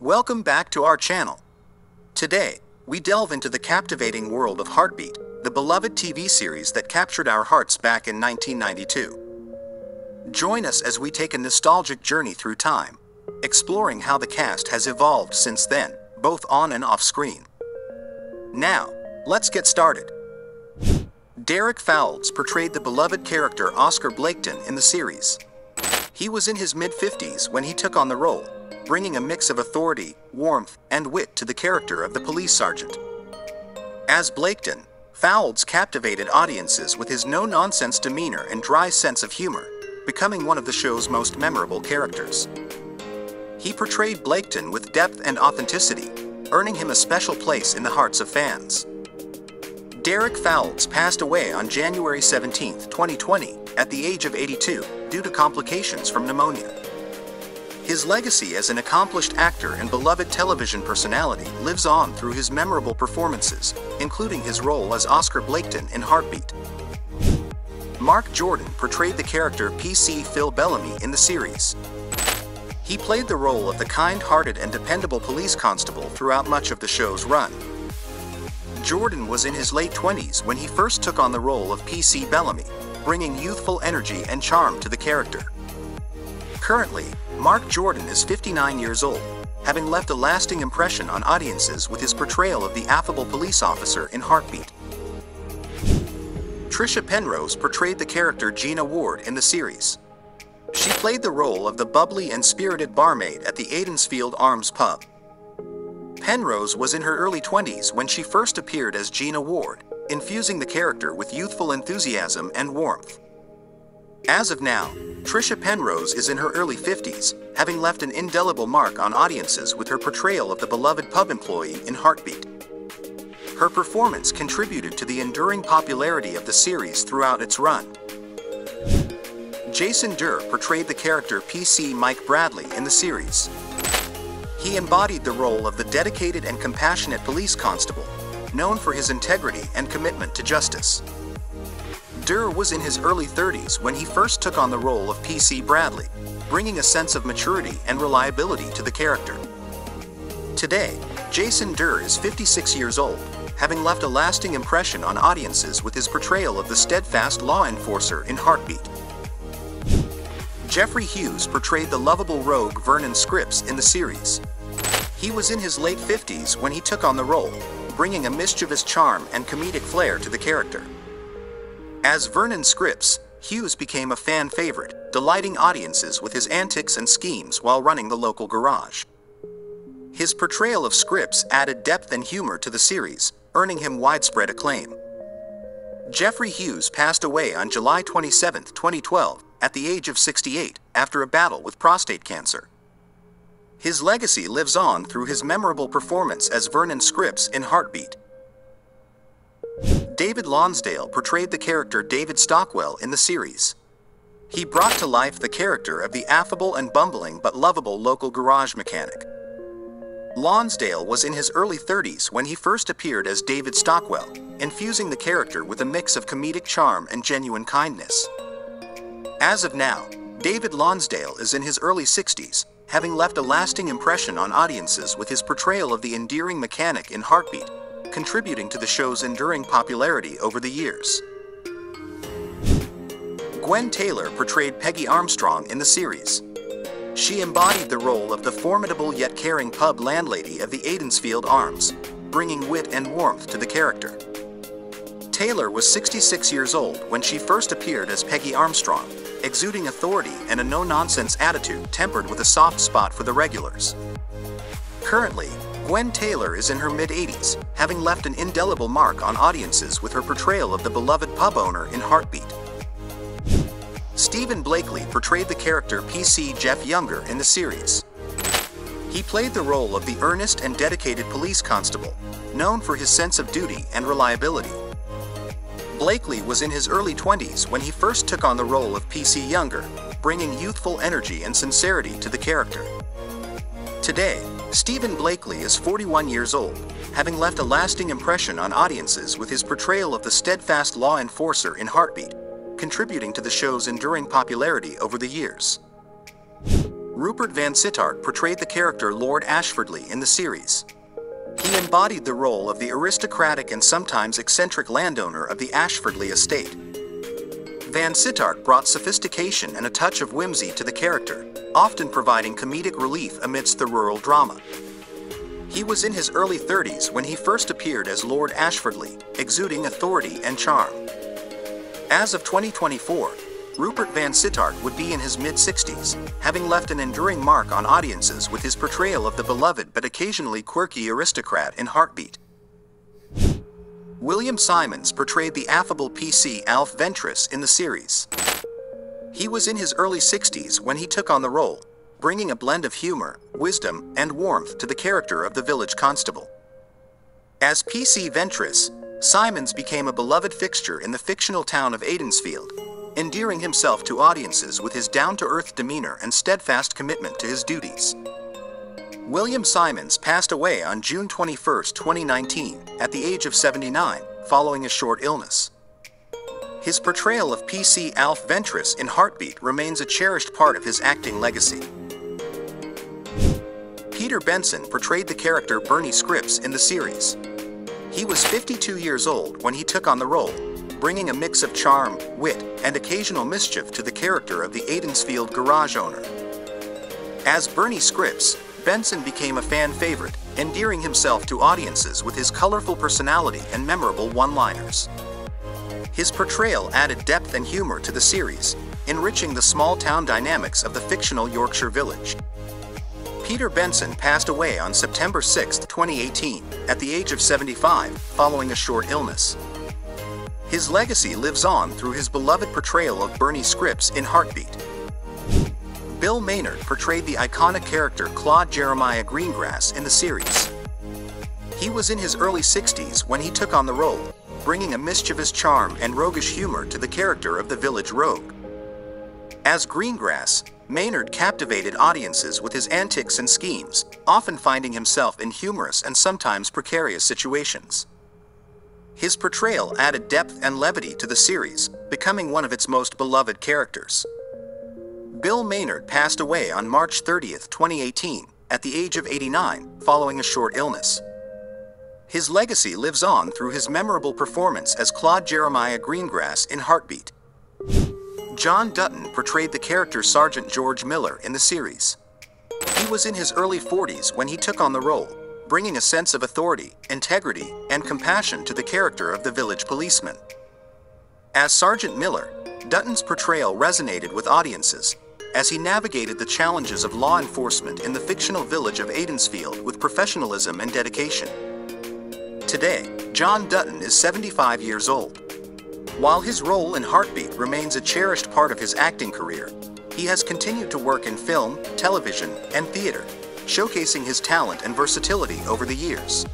Welcome back to our channel. Today, we delve into the captivating world of Heartbeat, the beloved TV series that captured our hearts back in 1992. Join us as we take a nostalgic journey through time, exploring how the cast has evolved since then, both on and off screen. Now, let's get started. Derek Fowlds portrayed the beloved character Oscar Blaketon in the series. He was in his mid 50s when he took on the role, bringing a mix of authority, warmth, and wit to the character of the police sergeant. As Blaketon, Fowlds captivated audiences with his no nonsense demeanor and dry sense of humor, becoming one of the show's most memorable characters. He portrayed Blaketon with depth and authenticity, earning him a special place in the hearts of fans. Derek Fowlds passed away on January 17, 2020, at the age of 82, due to complications from pneumonia. His legacy as an accomplished actor and beloved television personality lives on through his memorable performances, including his role as Oscar Blaketon in Heartbeat. Mark Jordon portrayed the character PC Phil Bellamy in the series. He played the role of the kind-hearted and dependable police constable throughout much of the show's run. Jordon was in his late 20s when he first took on the role of PC Bellamy, bringing youthful energy and charm to the character. Currently, Mark Jordon is 59 years old, having left a lasting impression on audiences with his portrayal of the affable police officer in Heartbeat. Tricia Penrose portrayed the character Gina Ward in the series. She played the role of the bubbly and spirited barmaid at the Aidensfield Arms pub. Penrose was in her early 20s when she first appeared as Gina Ward, infusing the character with youthful enthusiasm and warmth. As of now, Tricia Penrose is in her early 50s, having left an indelible mark on audiences with her portrayal of the beloved pub employee in Heartbeat. Her performance contributed to the enduring popularity of the series throughout its run. Jason Durr portrayed the character PC Mike Bradley in the series. He embodied the role of the dedicated and compassionate police constable, known for his integrity and commitment to justice. Durr was in his early 30s when he first took on the role of PC Bradley, bringing a sense of maturity and reliability to the character. Today, Jason Durr is 56 years old, having left a lasting impression on audiences with his portrayal of the steadfast law enforcer in Heartbeat. Geoffrey Hughes portrayed the lovable rogue Vernon Scripps in the series. He was in his late 50s when he took on the role, bringing a mischievous charm and comedic flair to the character. As Vernon Scripps, Hughes became a fan favorite, delighting audiences with his antics and schemes while running the local garage. His portrayal of Scripps added depth and humor to the series, earning him widespread acclaim. Geoffrey Hughes passed away on July 27, 2012, at the age of 68, after a battle with prostate cancer. His legacy lives on through his memorable performance as Vernon Scripps in Heartbeat. David Lonsdale portrayed the character David Stockwell in the series. He brought to life the character of the affable and bumbling but lovable local garage mechanic. Lonsdale was in his early 30s when he first appeared as David Stockwell, infusing the character with a mix of comedic charm and genuine kindness. As of now, David Lonsdale is in his early 60s, having left a lasting impression on audiences with his portrayal of the endearing mechanic in Heartbeat, contributing to the show's enduring popularity over the years. Gwen Taylor portrayed Peggy Armstrong in the series. She embodied the role of the formidable yet caring pub landlady of the Aidensfield Arms, bringing wit and warmth to the character. Taylor was 66 years old when she first appeared as Peggy Armstrong, exuding authority and a no-nonsense attitude tempered with a soft spot for the regulars. Currently, Gwen Taylor is in her mid-80s, having left an indelible mark on audiences with her portrayal of the beloved pub owner in Heartbeat. Steven Blakeley portrayed the character PC Jeff Younger in the series. He played the role of the earnest and dedicated police constable, known for his sense of duty and reliability. Blakeley was in his early 20s when he first took on the role of PC Younger, bringing youthful energy and sincerity to the character. Today, Steven Blakeley is 41 years old, having left a lasting impression on audiences with his portrayal of the steadfast law enforcer in Heartbeat, contributing to the show's enduring popularity over the years. Rupert Vansittart portrayed the character Lord Ashfordley in the series. He embodied the role of the aristocratic and sometimes eccentric landowner of the Ashfordley estate. Vansittart brought sophistication and a touch of whimsy to the character, often providing comedic relief amidst the rural drama. He was in his early 30s when he first appeared as Lord Ashfordley, exuding authority and charm. As of 2024, Rupert Vansittart would be in his mid 60s, having left an enduring mark on audiences with his portrayal of the beloved but occasionally quirky aristocrat in Heartbeat. William Simons portrayed the affable PC Alf Ventress in the series. He was in his early 60s when he took on the role, bringing a blend of humor, wisdom, and warmth to the character of the village constable. As PC Ventress, Simons became a beloved fixture in the fictional town of Aidensfield, endearing himself to audiences with his down-to-earth demeanor and steadfast commitment to his duties. William Simons passed away on June 21, 2019, at the age of 79, following a short illness. His portrayal of PC Alf Ventress in Heartbeat remains a cherished part of his acting legacy. Peter Benson portrayed the character Bernie Scripps in the series. He was 52 years old when he took on the role, bringing a mix of charm, wit, and occasional mischief to the character of the Aidensfield garage owner. As Bernie Scripps, Benson became a fan favorite, endearing himself to audiences with his colorful personality and memorable one-liners. His portrayal added depth and humor to the series, enriching the small-town dynamics of the fictional Yorkshire village. Peter Benson passed away on September 6, 2018, at the age of 75, following a short illness. His legacy lives on through his beloved portrayal of Bernie Scripps in Heartbeat. Bill Maynard portrayed the iconic character Claude Jeremiah Greengrass in the series. He was in his early 60s when he took on the role, bringing a mischievous charm and roguish humor to the character of the village rogue. As Greengrass, Maynard captivated audiences with his antics and schemes, often finding himself in humorous and sometimes precarious situations. His portrayal added depth and levity to the series, becoming one of its most beloved characters. Bill Maynard passed away on March 30, 2018, at the age of 89, following a short illness. His legacy lives on through his memorable performance as Claude Jeremiah Greengrass in Heartbeat. John Duttine portrayed the character Sergeant George Miller in the series. He was in his early 40s when he took on the role, bringing a sense of authority, integrity, and compassion to the character of the village policeman. As Sergeant Miller, Duttine's portrayal resonated with audiences, as he navigated the challenges of law enforcement in the fictional village of Aidensfield with professionalism and dedication. Today, John Duttine is 75 years old. While his role in Heartbeat remains a cherished part of his acting career, he has continued to work in film, television, and theater, showcasing his talent and versatility over the years.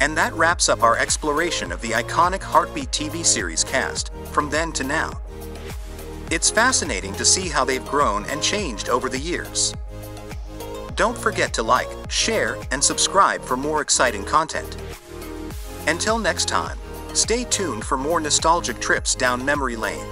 And that wraps up our exploration of the iconic Heartbeat TV series cast, from then to now. It's fascinating to see how they've grown and changed over the years. Don't forget to like, share, and subscribe for more exciting content. Until next time, stay tuned for more nostalgic trips down memory lane.